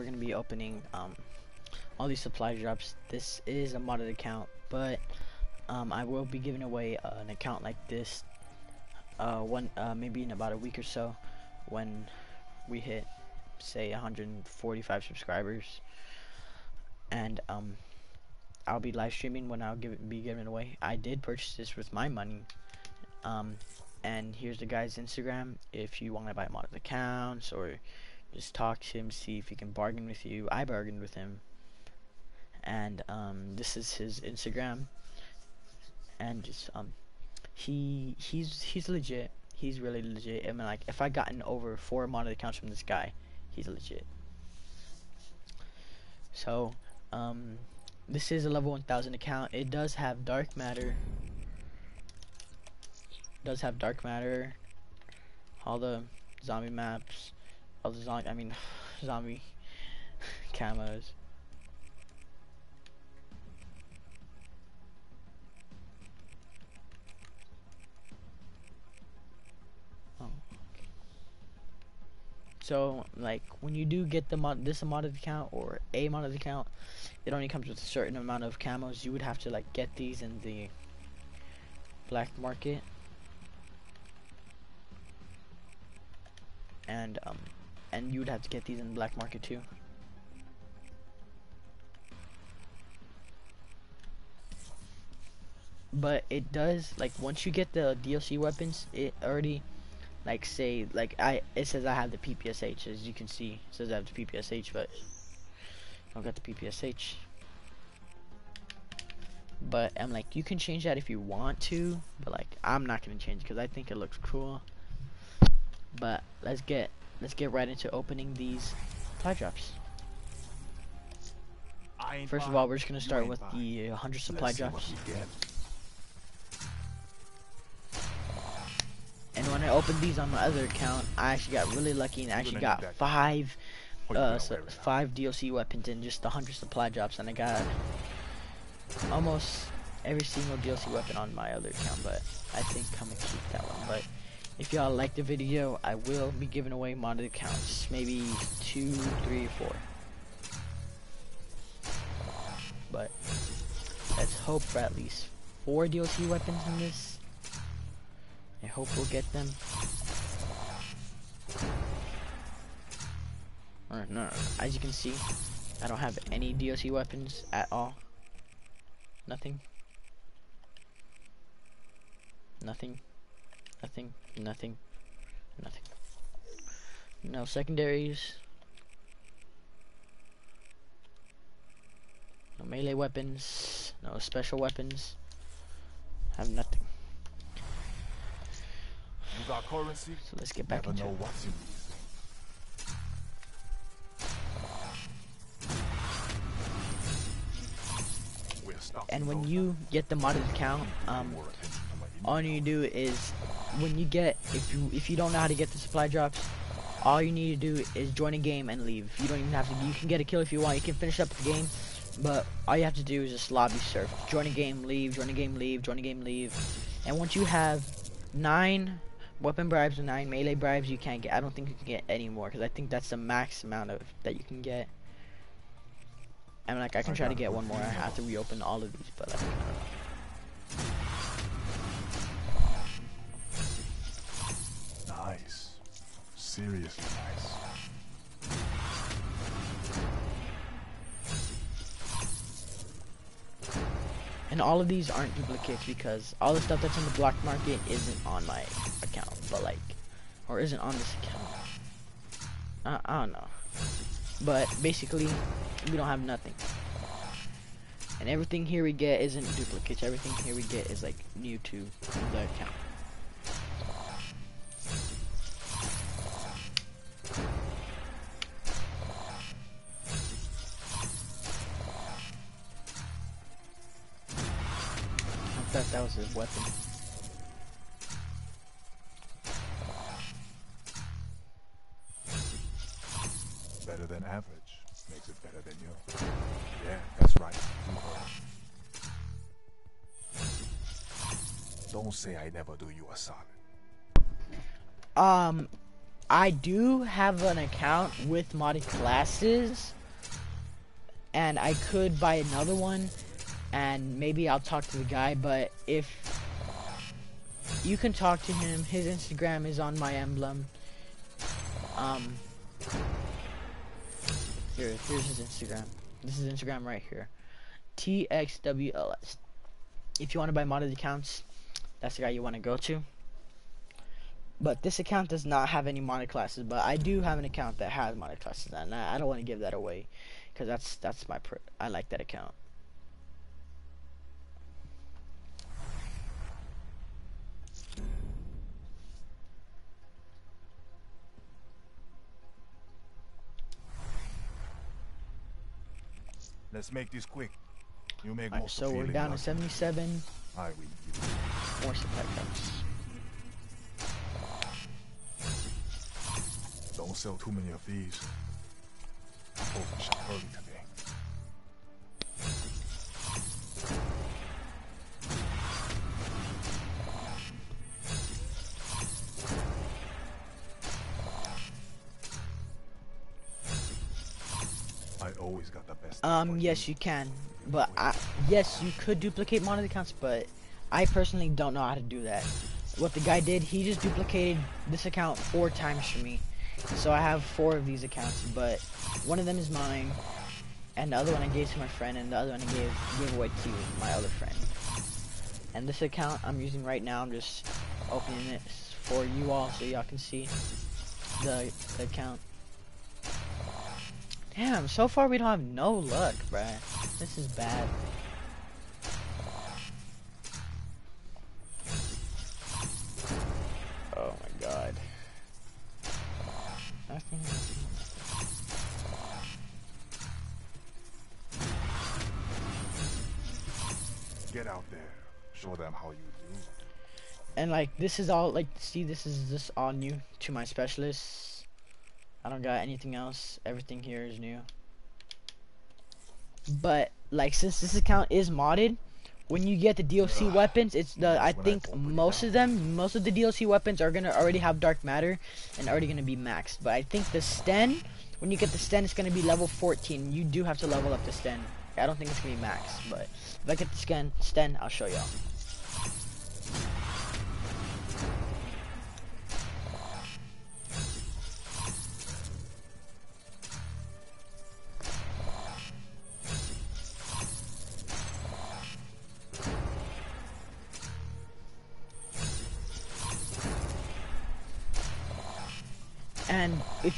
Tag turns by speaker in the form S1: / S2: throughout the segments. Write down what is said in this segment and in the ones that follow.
S1: we're gonna be opening um, all these supply drops. This is a modded account, but um, I will be giving away uh, an account like this uh, one uh, maybe in about a week or so when we hit say 145 subscribers and um, I'll be live streaming when I'll give it, be giving it away. I did purchase this with my money. Um, and here's the guy's Instagram if you want to buy modded accounts or just talk to him, see if he can bargain with you. I bargained with him. And um, this is his Instagram. And just um he he's he's legit. He's really legit. I mean like if I gotten over four modded accounts from this guy, he's legit. So, um this is a level 1000 account. It does have dark matter. It does have dark matter. All the zombie maps. All the zombie, I mean, zombie camos. Oh, so, like, when you do get the mod, this modded account or a modded account, it only comes with a certain amount of camos. You would have to like get these in the black market. And um and you would have to get these in the black market too. But it does like once you get the DLC weapons, it already like say like I it says I have the PPSH as you can see. It says I have the PPSH but I've got the PPSH. But I'm like, you can change that if you want to, but like, I'm not gonna change because I think it looks cool. But let's get let's get right into opening these supply drops. First of all, we're just gonna start with the 100 supply drops. And when I opened these on my other account, I actually got really lucky and I actually got five uh, so five DLC weapons and just 100 supply drops, and I got almost every single DLC weapon on my other account, but I think I'm gonna keep that one. But if y'all like the video, I will be giving away modded accounts, maybe two, three, four. But let's hope for at least four DLC weapons in this. I hope we'll get them. Or, no, no, as you can see, I don't have any DLC weapons at all. Nothing. Nothing. Nothing. Nothing. Nothing. No secondaries. No melee weapons. No special weapons. Have nothing.
S2: You got currency?
S1: So let's get back
S2: Never
S1: into
S2: know
S1: it.
S2: what's in We're stuck
S1: And when you get the modded account, um,
S2: more need to
S1: all you do is when you get if you if you don't know how to get the supply drops all you need to do is join a game and leave. You don't even have to you can get a kill if you want. You can finish up the game but all you have to do is just lobby surf. Join a game leave join a game leave join a game leave. And once you have nine weapon bribes and nine melee bribes you can't get i don't think you can get any more because i think that's the max amount of that you can get. And like i can try to get one more. I have to reopen all of these but like,
S2: Nice. Seriously nice.
S1: And all of these aren't duplicates because all the stuff that's in the black market isn't on my account, but like, or isn't on this account. Uh, I don't know. But basically, we don't have nothing. And everything here we get isn't duplicates. Everything here we get is like new to the account. Thought that was his weapon.
S2: Better than average makes it better than you. Yeah, that's right. Don't say I never do you a solid.
S1: Um, I do have an account with modded classes, and I could buy another one, and maybe I'll talk to the guy. But if you can talk to him, his Instagram is on my emblem. Um, here, here's his Instagram. This is Instagram right here. TXWLS. If you want to buy modded accounts, that's the guy you want to go to. But this account does not have any modded classes, but I do have an account that has modded classes, and I, I don't want to give that away, because that's that's my I like that account.
S2: Let's make this quick. You make
S1: Alright, so we're down to 77.
S2: I will
S1: More supply cups.
S2: Don't sell too many of these. Oh, I'm
S1: Um, yes, you can. But I, yes, you could duplicate modded accounts, but I personally don't know how to do that. What the guy did, he just duplicated this account four times for me. So I have four of these accounts, but one of them is mine, and the other one I gave to my friend, and the other one I gave gave away to my other friend. And this account I'm using right now, I'm just opening it for you all so y'all can see the, the account. Damn, so far we don't have no luck, bruh. This is bad. Oh my god. Nothing, nothing,
S2: Get out there. Show them how you do.
S1: And like, this is all, like, see, this is just all new to my specialists. I don't got anything else. Everything here is new. But like since this account is modded, when you get the DLC weapons, it's the I think most of them, most of the DLC weapons are gonna already have dark matter and already gonna be maxed. But I think the Sten, when you get the Sten, it's gonna be level 14. You do have to level up the Sten. I don't think it's gonna be maxed, but if I get the Sten, Sten, I'll show y'all.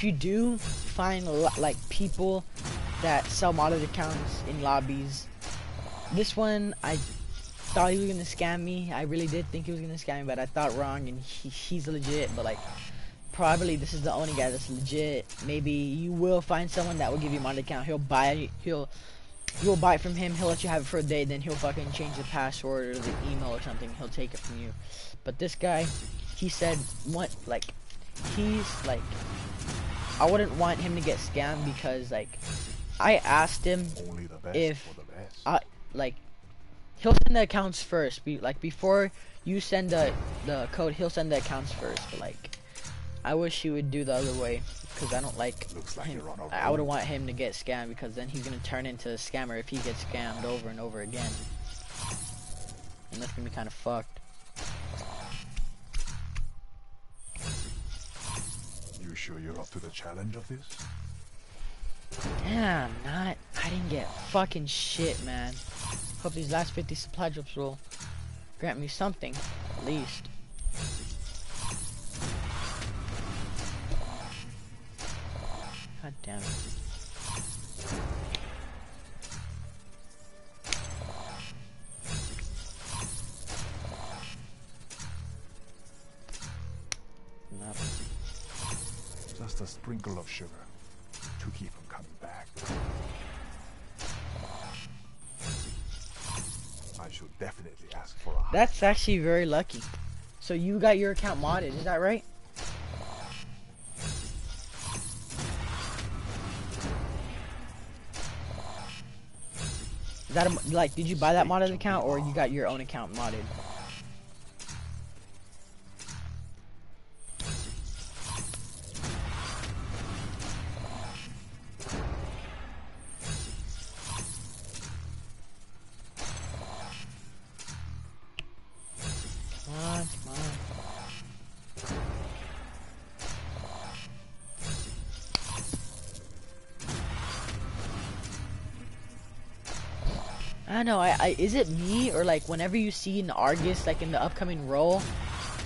S1: If you do find like people that sell modded accounts in lobbies, this one I thought he was gonna scam me. I really did think he was gonna scam me, but I thought wrong, and he, he's legit. But like, probably this is the only guy that's legit. Maybe you will find someone that will give you modded account. He'll buy he'll you'll buy it from him. He'll let you have it for a day. Then he'll fucking change the password or the email or something. He'll take it from you. But this guy, he said what like he's like I wouldn't want him to get scammed because like I asked him if I like he'll send the accounts first. Be like before you send the the code he'll send the accounts first. But like I wish he would do the other way because I don't like,
S2: like
S1: him. I wouldn't want him to get scammed because then he's gonna turn into a scammer if he gets scammed over and over again. And that's gonna be kind of fucked
S2: sure you're up to the challenge of this?
S1: Damn, not. I didn't get fucking shit, man. Hope these last 50 supply drops will grant me something, at least. God damn it.
S2: Sprinkle of sugar to keep him coming back. I should definitely ask for a
S1: That's actually very lucky. So you got your account modded, is that right? Is that a, like, did you buy that modded account or you got your own account modded? I don't know. I, I is it me or like whenever you see the Argus, like in the upcoming role,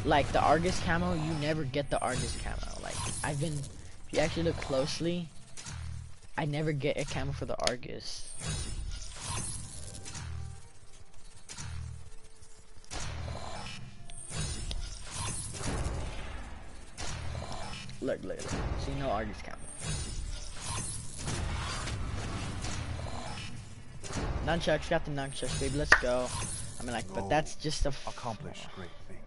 S1: like the Argus camo, you never get the Argus camo. Like I've been, if you actually look closely, I never get a camo for the Argus. Look, look, look. See, no Argus camo. Nunchucks, got the nunchucks, baby. Let's go. I mean, like, but oh, that's just a f-
S2: Accomplish great things.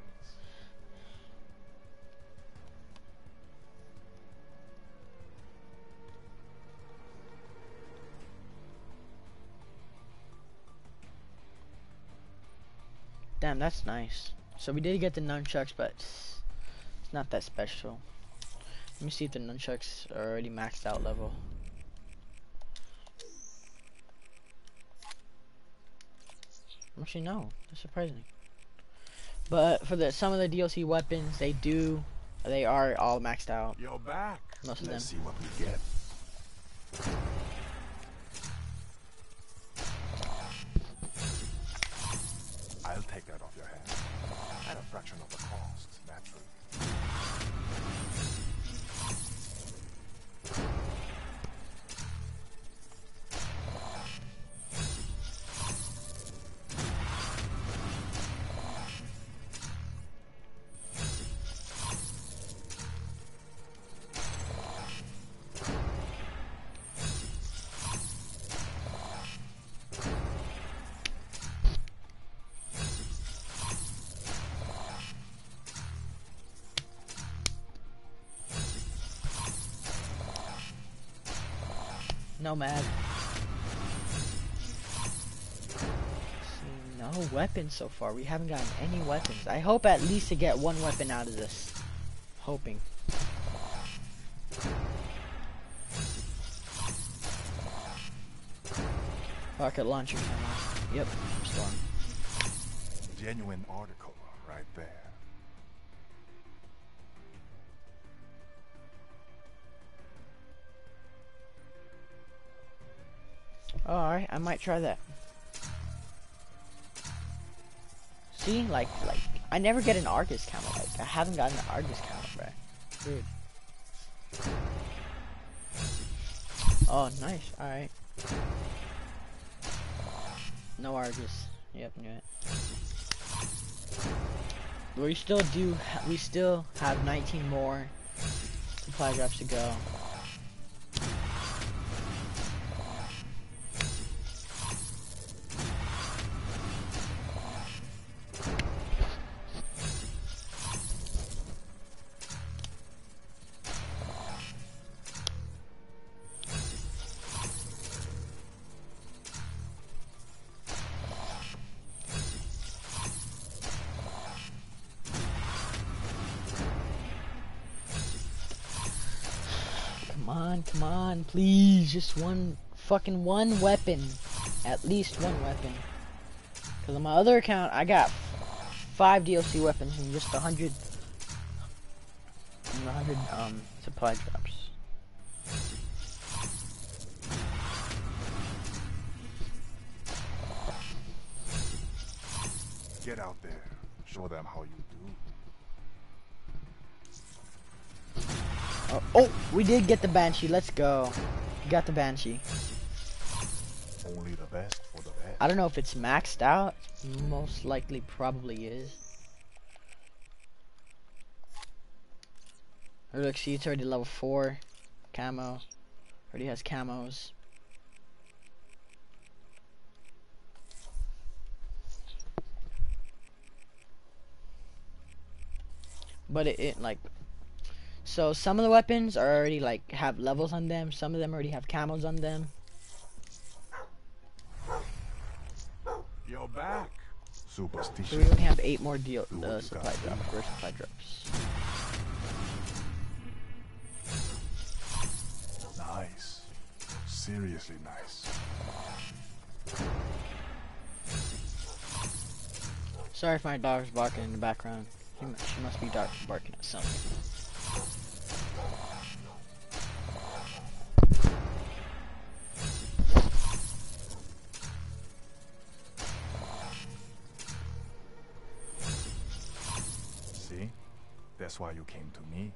S1: Damn, that's nice. So we did get the nunchucks, but it's it's not that special. Let me see if the nunchucks are already maxed out level. Actually, no. That's surprising. But for the some of the DLC weapons, they do, they are all maxed out.
S2: You're back.
S1: Most of
S2: Let's see what we get. I'll take that off your hands. At a fraction of the cost, naturally.
S1: Nomad. No weapons so far. We haven't gotten any weapons. I hope at least to get one weapon out of this. Hoping. Rocket launcher. Yep.
S2: Genuine article right there.
S1: Oh, alright, I might try that. See, like, like, I never get an Argus camo. Like, I haven't gotten an Argus camo, bruh. Dude. Oh, nice. Alright. No Argus. Yep, knew it. We still do, we still have 19 more supply drops to go. Come on, come on, please. Just one, fucking one weapon. At least one weapon. Because on my other account, I got five DLC weapons and just a hundred, and a hundred, um, supply drops.
S2: Get out there. Show them how you
S1: Oh, oh, we did get the Banshii. Let's go. Got the Banshii.
S2: Only the best for the best.
S1: I don't know if it's maxed out. Most likely probably is. Or look, see, it's already level 4. Camo. Already has camos. But it, it like so some of the weapons are already like have levels on them. Some of them already have camos on them.
S2: You're back.
S1: So we only have eight more deal
S2: Do what
S1: uh,
S2: you
S1: supply
S2: gotta do.
S1: drops. Rare supply drops.
S2: Nice. Seriously nice.
S1: Sorry if my dog's barking in the background. She, she must be dark barking at something.
S2: Why you came to me.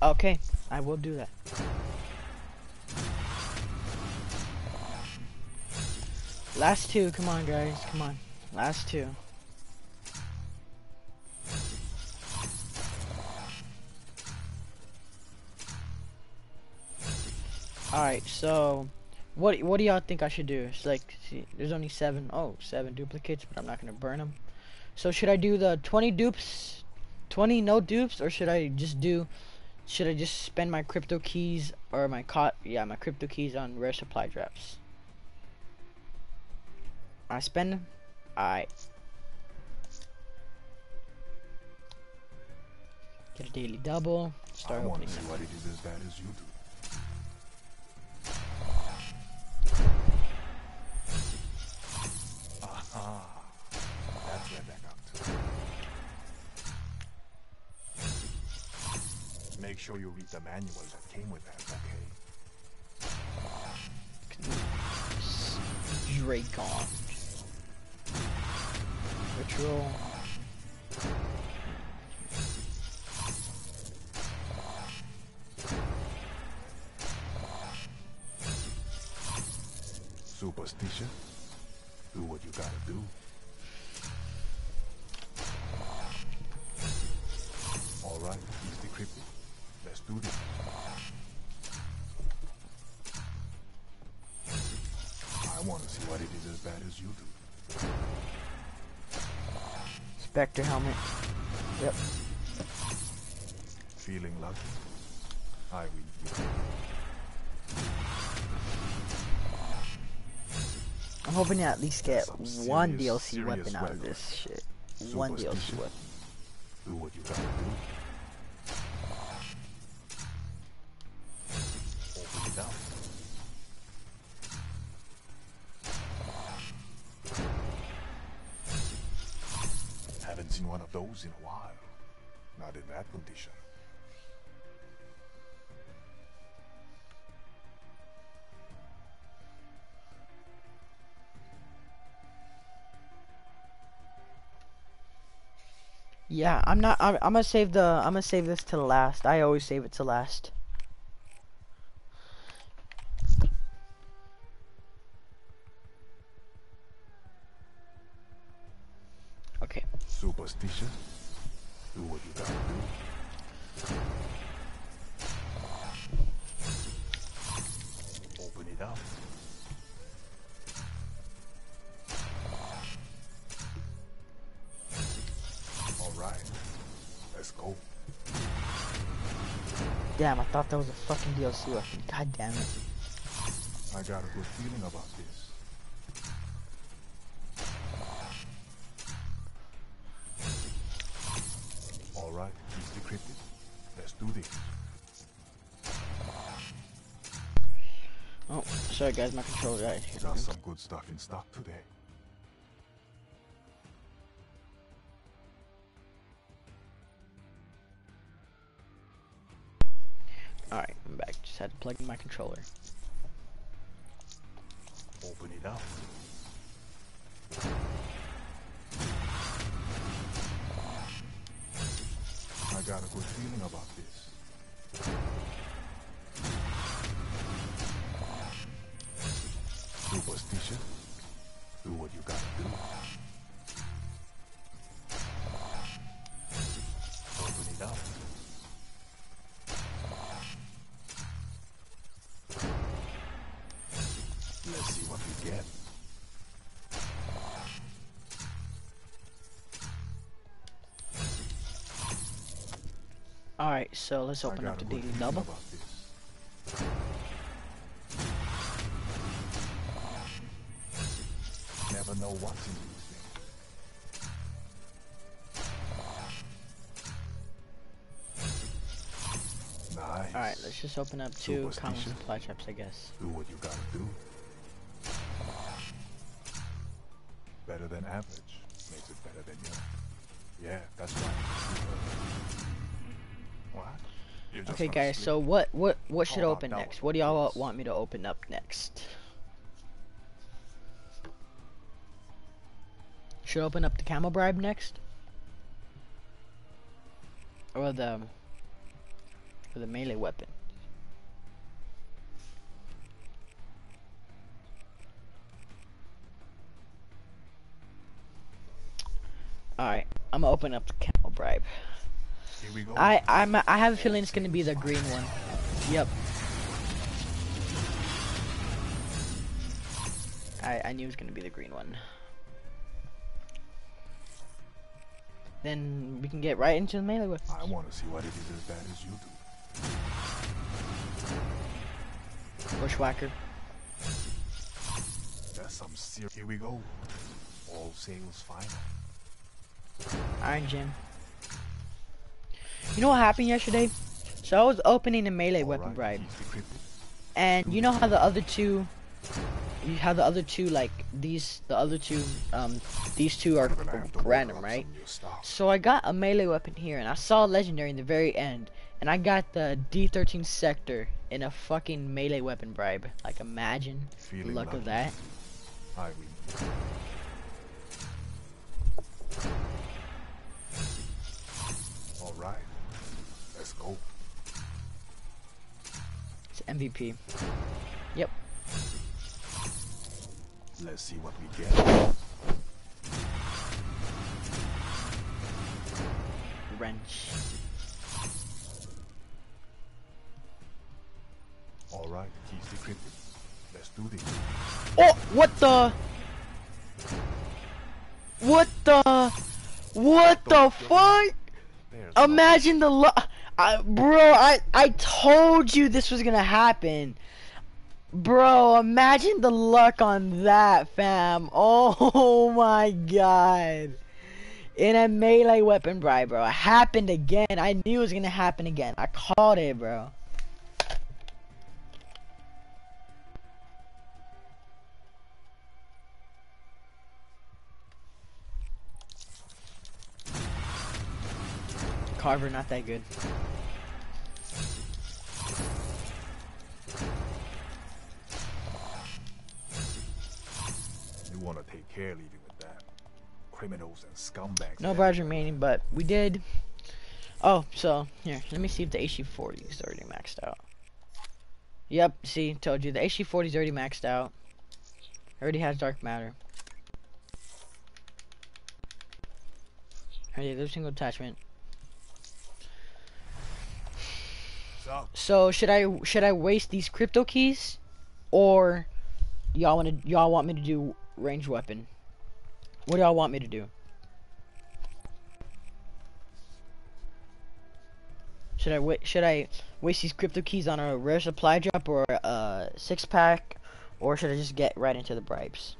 S1: Okay, I will do that. Last two, come on guys, come on. Last two. Alright, so what what do y'all think I should do? It's like see, there's only seven oh seven duplicates, but I'm not gonna burn them. So should I do the 20 dupes, 20 no dupes, or should I just do? Should I just spend my crypto keys or my cot? Yeah, my crypto keys on rare supply drops. I spend them. Alright. Get a daily double. Start
S2: I
S1: opening
S2: see what it is as bad as you do. Aha. That's Make sure you read the manual that came with that, okay?
S1: Drakon. Ritual.
S2: Superstition. Do what you gotta do. Alright. This. I wanna see what it is as bad as you do.
S1: Spectre helmet. Yep.
S2: Feeling lucky? I you.
S1: I'm hoping to at least get
S2: Some
S1: one
S2: serious,
S1: DLC weapon out of this shit. One DLC weapon.
S2: Do what you gotta do.
S1: Yeah, I'm not. I'm, I'm gonna save the. I'm gonna save this to the last. I always save it to last. Damn, I thought that was a fucking DLC weapon. God damn it.
S2: I got a good feeling about this. Alright, he's decrypted. Let's do this.
S1: Oh, sorry guys, my controller died.
S2: Got some good stuff in stock today.
S1: Plug in my controller.
S2: Open it up.
S1: Alright, so let's open up the daily double.
S2: Never know in these things. Nice.
S1: Alright, let's just open up two common supply traps, I guess.
S2: Do what you gotta do. Better than average makes it better than you. Yeah, that's right.
S1: Okay, guys. So what what what should
S2: about
S1: open
S2: that
S1: next? What do y'all want me to open up next? Should I open up the camo bribe next? or the or the melee weapon. Alright, I'm gonna open up the camo bribe.
S2: Here we go.
S1: I I'm I have a feeling it's gonna be the green one. Yep. I I knew it was gonna be the green one. Then we can get right into the melee weapon.
S2: I want to see what it is as bad as you do.
S1: Bushwhacker.
S2: That's some serious. Here we go. All sails fine.
S1: Iron Jim. You know what happened yesterday? So I was opening a melee weapon
S2: Alright,
S1: bribe, and you know how the other two, you how the other two like these, the other two, um, these two are
S2: We're gonna have to work
S1: random, right?
S2: some new stuff.
S1: So I got a melee weapon here, and I saw a legendary in the very end, and I got the D13 sector in a fucking melee weapon bribe. Like imagine the
S2: Feeling
S1: luck of
S2: lucky.
S1: that. MVP. Yep.
S2: Let's see what we get.
S1: Wrench.
S2: All right, he's decrypted. Let's do this.
S1: Oh, what the? What the? What the fuck? Imagine the luck. I, bro, I, I told you this was gonna happen. Bro, imagine the luck on that, fam. Oh my god. In a melee weapon bribe, bro. It happened again. I knew it was gonna happen again. I called it, bro. Carver, not that good.
S2: You want to take care leaving with that. Criminals and scumbags.
S1: No bars remaining, but we did. Oh, so here, let me see if the HG40 is already maxed out. Yep, see, told you the HG40 is already maxed out. Already has dark matter. Already every single attachment.
S2: What's up?
S1: So should I should I waste these crypto keys, or y'all want to y'all want me to do range weapon? What do y'all want me to do? Should I wait? Should I waste these crypto keys on a rare supply drop or a six pack, or should I just get right into the bribes?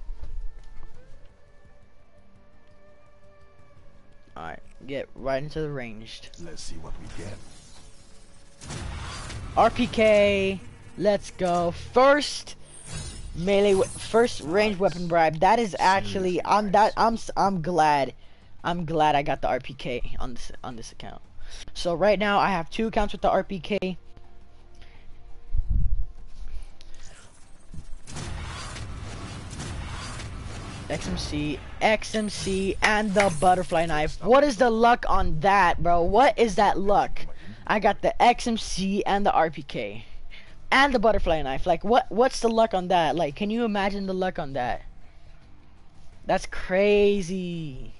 S1: All right, get right into the ranged.
S2: Let's see what we get.
S1: RPK, let's go. First melee, first range weapon bribe. That is actually, I'm that, I'm, I'm glad, I'm glad I got the RPK on this, on this account. So right now I have two accounts with the RPK. XMC, XMC, and the butterfly knife. What is the luck on that, bro? What is that luck? I got the XMC and the RPK. And the butterfly knife. Like what what's the luck on that? Like can you imagine the luck on that? That's crazy.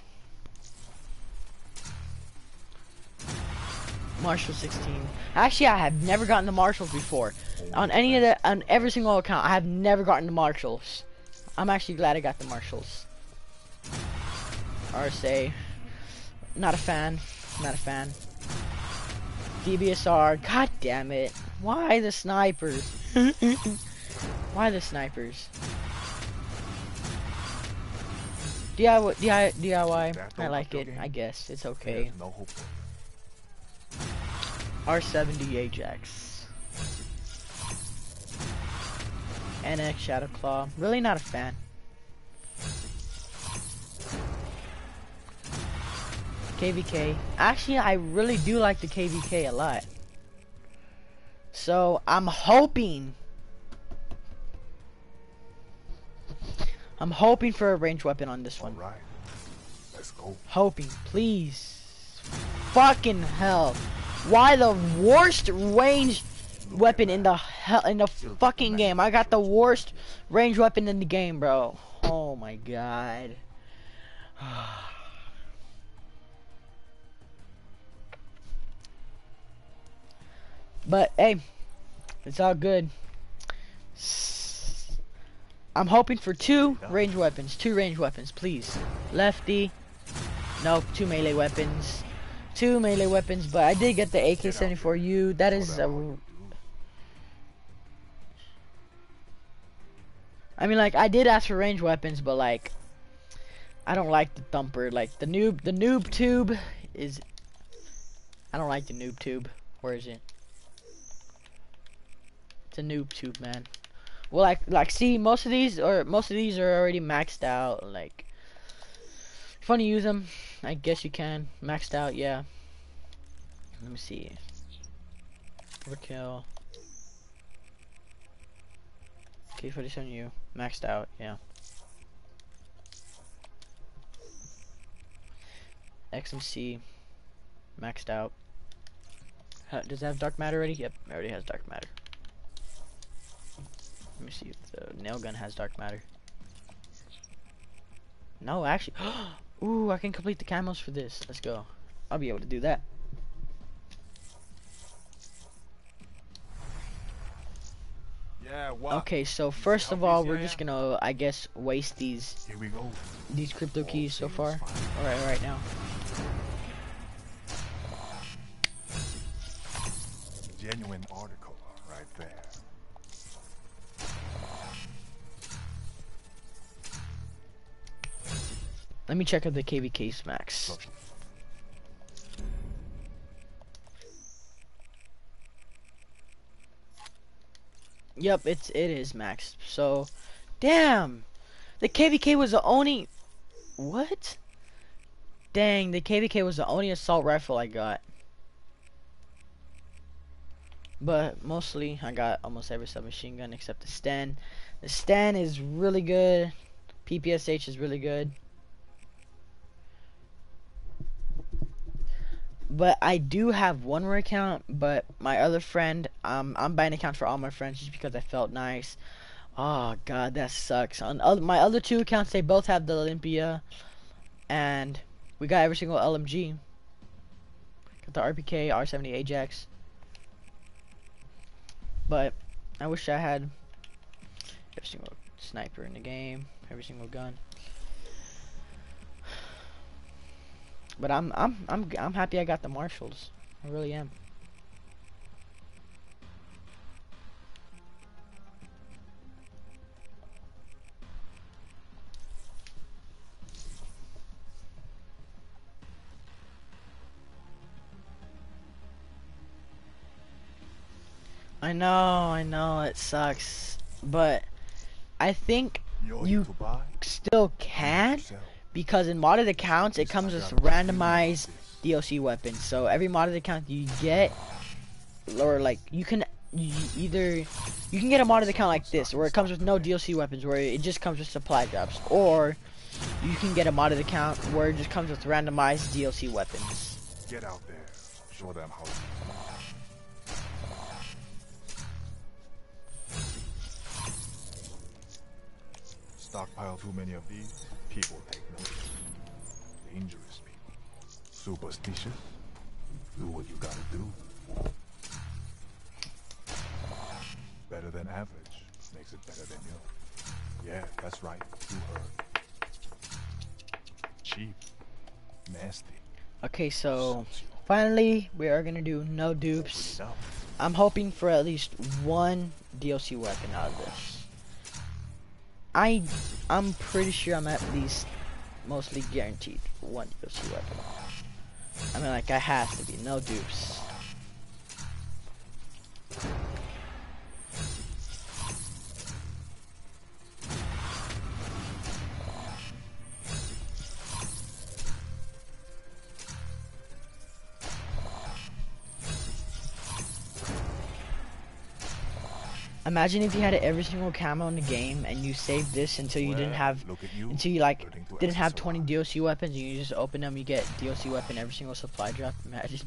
S1: Marshal 16. Actually, I have never gotten the Marshals before. On any of the on every single account, I have never gotten the Marshals. I'm actually glad I got the Marshals. RSA. Not a fan. Not a fan. DBSR. God damn it. Why the snipers? Why the snipers? DIY, DIY, DIY. I like it.
S2: game?
S1: I guess it's okay.
S2: No hope.
S1: R70 Ajax. NX Shadow Claw. Really not a fan. KVK. Actually, I really do like the KVK a lot. So, I'm hoping. I'm hoping for a range weapon on this one.
S2: right, let's go.
S1: Hoping. Please. Fucking hell. Why the worst range weapon in the hell in the fucking game? I got the worst range weapon in the game, bro. Oh my god. but hey, it's all good. I'm hoping for two range weapons. Two range weapons, please. Lefty. No, two melee weapons. Two melee weapons, but I did get the AK-74U. That is a... I mean, like, I did ask for range weapons, but, like, I don't like the thumper. Like, the noob, the noob tube is... I don't like the noob tube. Where is it? A noob tube, man. Well, like, like, see, most of these, or most of these are already maxed out. Like, if you want to use them, I guess you can. Maxed out, yeah. Let me see. Overkill. K47U, maxed out, yeah. XMC, maxed out. Does it have dark matter already? Yep, it already has dark matter. Let me see if the nail gun has dark matter. No, actually. Ooh, I can complete the camos for this. Let's go. I'll be able to do that.
S2: Yeah, what?
S1: Okay, so first of all, we're just gonna, I guess, waste these
S2: Here we go.
S1: these crypto keys so far. All right, right now.
S2: Genuine article
S1: Let me check out the KVK max. Yep, it's it is max. So, damn, the KVK was the only. What? Dang, the KVK was the only assault rifle I got. But mostly, I got almost every submachine gun except the Sten. The Sten is really good. PPSH is really good. But I do have one more account, but my other friend, um, I'm buying accounts for all my friends just because I felt nice. Oh god, that sucks. On other, my other two accounts, they both have the Olympia, and we got every single LMG. Got the RPK, R70 Ajax. But I wish I had every single sniper in the game, every single gun. But I'm I'm I'm I'm happy I got the marshals. I really am. I know, I know, it sucks, but I think
S2: You're
S1: you still can. Because in modded accounts it comes with randomized DLC weapons. So every modded account you get, or like you can you either you can get a modded account like this where it comes with no DLC weapons, where it just comes with supply drops, or you can get a modded account where it just comes with randomized DLC weapons.
S2: Get out there. Show them how. Stockpile too many of these, people take notice. Dangerous people. Superstitious. Do what you gotta do. Better than average makes it better than you. Yeah, that's right. You heard. Cheap. Nasty.
S1: Okay, so finally we are gonna do no dupes. I'm hoping for at least one DLC weapon out of this. I I'm pretty sure I'm at least mostly guaranteed one DLC weapon. I mean like I have to be, no dupes. Imagine if you had every single camo in the game and you saved this until you didn't have
S2: you.
S1: until you like didn't have 20
S2: exercise.
S1: DLC weapons and you just open them you get DLC weapon every single supply drop. Imagine.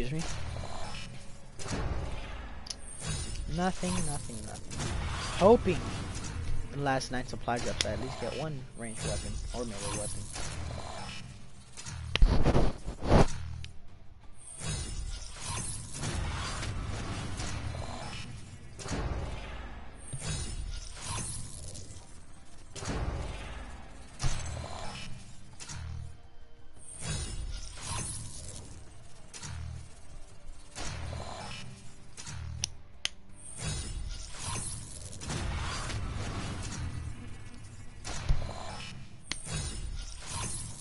S1: Excuse me. Nothing, nothing, nothing. Hoping last night's supply drops I at least get one ranged weapon or melee weapon.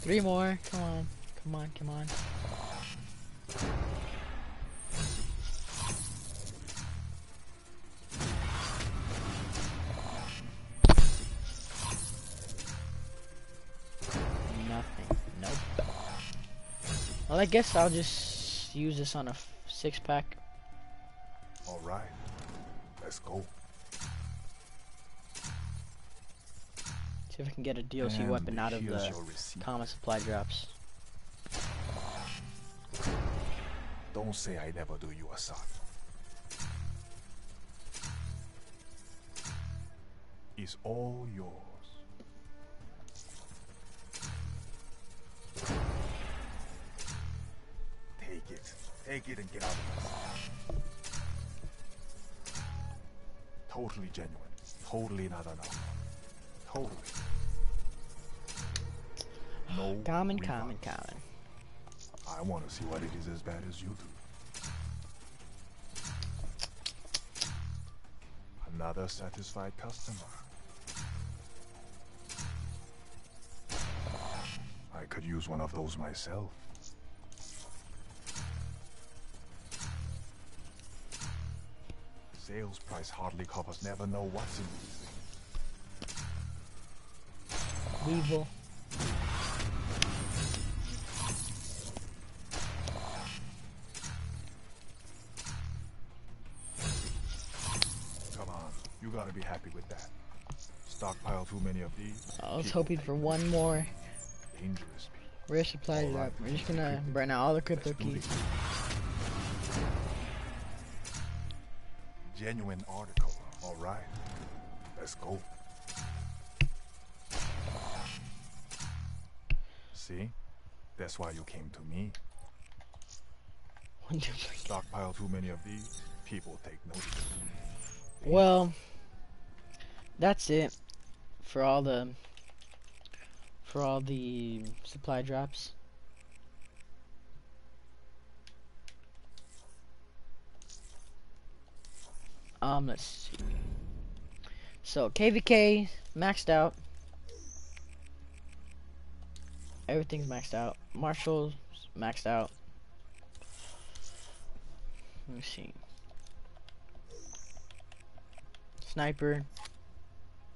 S1: Three more. Come on. Come on, come on. Nothing. Nope. Well, I guess I'll just use this on a six pack.
S2: All right. Let's go.
S1: See if I can get a DLC
S2: And
S1: weapon out of the common supply drops.
S2: Don't say I never do you a solid. It's all yours. Take it. Take it and get out of this. Totally genuine. Totally not enough. Totally. No.
S1: Common,
S2: refunds.
S1: common, common.
S2: I want to see what it is as bad as you do. Another satisfied customer. I could use one of those myself. Sales price hardly covers never know what's in these.
S1: Weevil.
S2: Come on, you gotta be happy with that. Stockpile too many of these.
S1: I was hoping for one more
S2: Dangerous people.
S1: rare supply
S2: Alright.
S1: drop. We're just gonna burn out all the crypto keys.
S2: Genuine article. All right. Let's go. See? That's why you came to me. Stockpile too many of these. People take notice.
S1: Well, that's it for all the for all the supply drops. Um, let's see. So KVK maxed out. Everything's maxed out. Marshal's maxed out. Let me see. Sniper.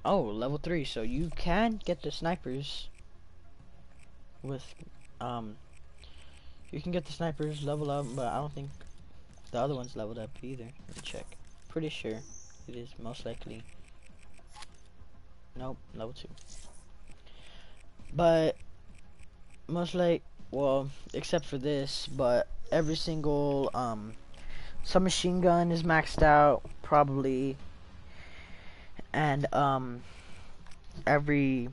S1: Oh, level 3. So you can get the snipers with, um, you can get the snipers level up, but I don't think the other one's leveled up either. Let me check. Pretty sure it is most likely. Nope, level 2. But, most like, well, except for this, but every single, um, submachine gun is maxed out, probably and um every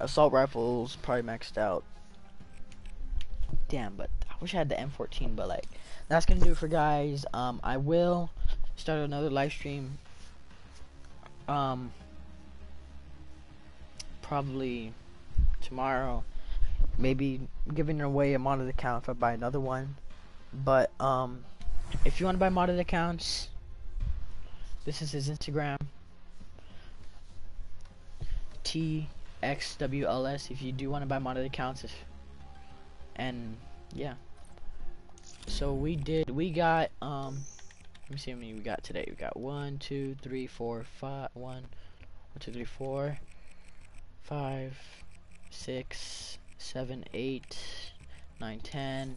S1: assault rifle's probably maxed out. Damn, but I wish I had the M14, but like that's gonna do it for guys. Um I will start another live stream. Um probably tomorrow. Maybe giving away a modded account if I buy another one. But um if you wanna buy modded accounts, this is his Instagram. TXWLS if you do want to buy modded accounts if, and yeah. So we did. We got um. Let me see how many we got today. We got one, two, three, four, five. One, one, two, three, four, five, six, seven, eight, nine, ten.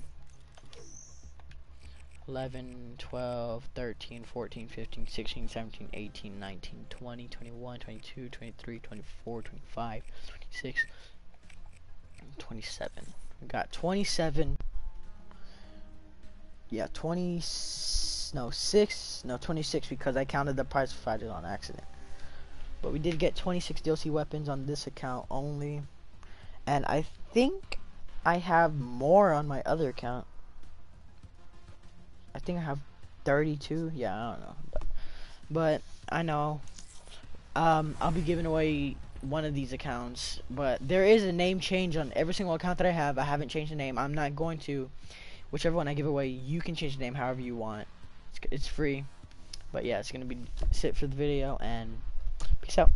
S1: 11, 12, 13, 14, 15, 16, 17, 18, 19, 20, 21, 22, 23, 24, 25, 26, 27. We got 27. Yeah, 20. No, 6. No, 26 because I counted the price provided on accident. But we did get 26 DLC weapons on this account only. And I think I have more on my other account. I think I have 32. Yeah, I don't know. But, but I know. Um, I'll be giving away one of these accounts. But there is a name change on every single account that I have. I haven't changed the name. I'm not going to. Whichever one I give away, you can change the name however you want. It's, it's free. But yeah, it's going to be it for the video. And peace out.